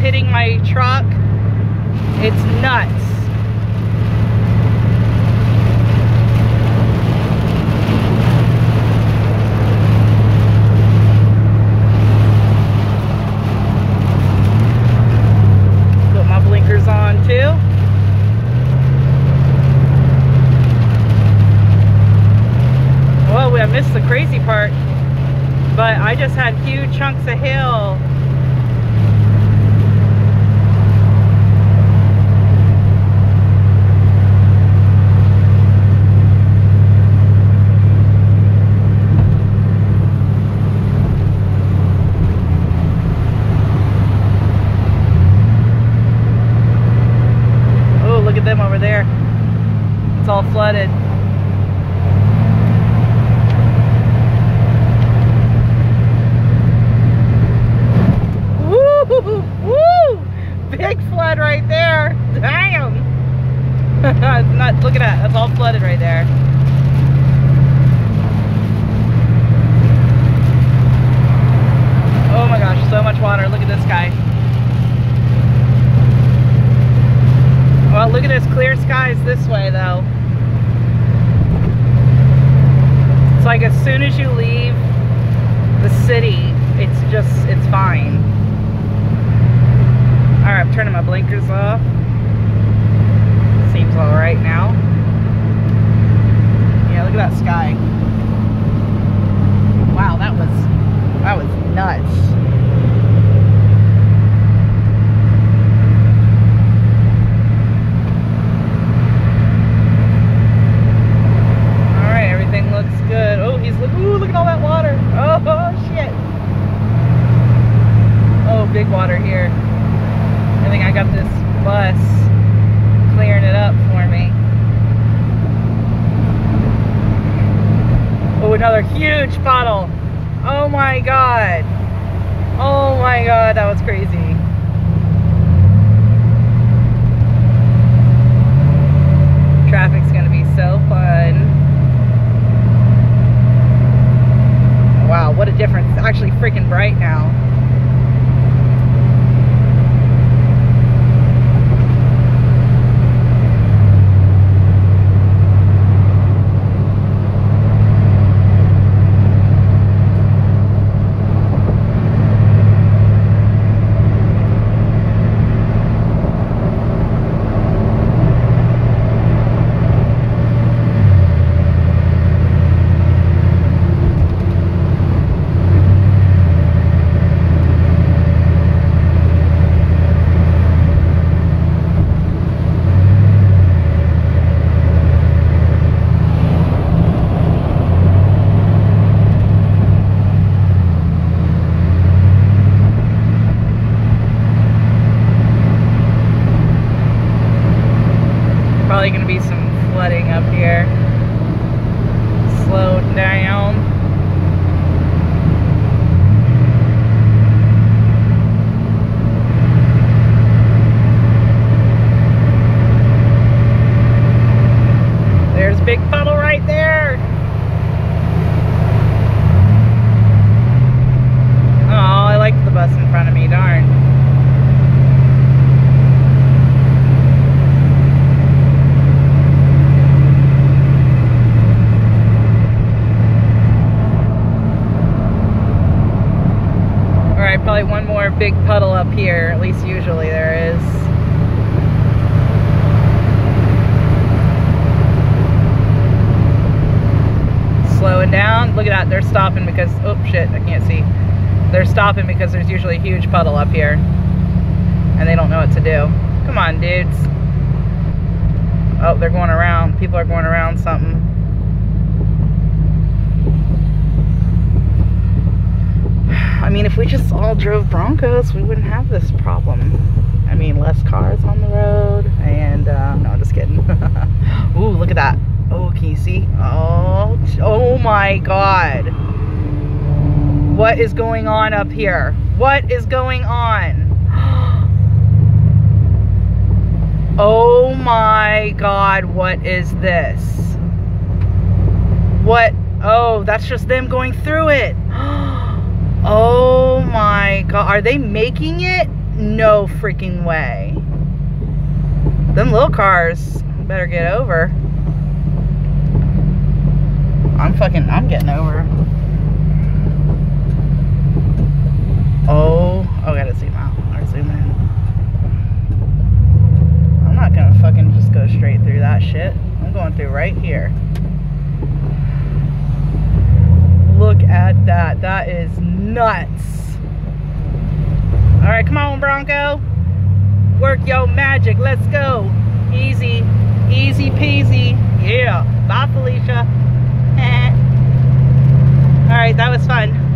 hitting my truck. It's nuts. Put my blinkers on too. Well, I missed the crazy part, but I just had huge chunks of hill Oh, look at them over there. It's all flooded. Woo! Woo! Big flood right there. Damn. It's not, look at that. That's all flooded right there. Oh my gosh, so much water. Look at this guy. Well, look at this clear this way though. It's like as soon as you leave the city, it's just, it's fine. All right, I'm turning my blinkers off. Seems all right now. Yeah, look at that sky. Wow, that was, that was nuts. All right, everything looks good. Oh, he's look. Ooh, look at all that water. Oh, oh shit. Oh, big water here. I think I got this bus clearing it up for me. Oh, another huge puddle. Oh my god. Oh my god, that was crazy. Traffic's gonna be so fun. Wow, what a difference. It's actually freaking bright now. Probably gonna be some flooding up here. Slow down. There's a big puddle right there. Oh, I like the bus in front of me, darn. All right, probably one more big puddle up here. At least usually there is. Slowing down. Look at that. They're stopping because, oh shit, I can't see. They're stopping because there's usually a huge puddle up here. And they don't know what to do. Come on, dudes. Oh, they're going around. People are going around something. I mean, if we just all drove Broncos, we wouldn't have this problem. I mean, less cars on the road, and uh, no, just kidding. Ooh, look at that. Oh, can you see? Oh, oh my God. What is going on up here? What is going on? Oh my God, what is this? What? Oh, that's just them going through it. Oh my god. Are they making it? no freaking way. Them little cars better get over. I'm fucking, I'm getting over. Oh, oh, I gotta zoom out or zoom in. I'm not gonna fucking just go straight through that shit. I'm going through right here. Look at that. That is nuts. All right, come on, Bronco. Work your magic. Let's go. Easy, easy peasy. Yeah. Bye, Felicia. All right, that was fun.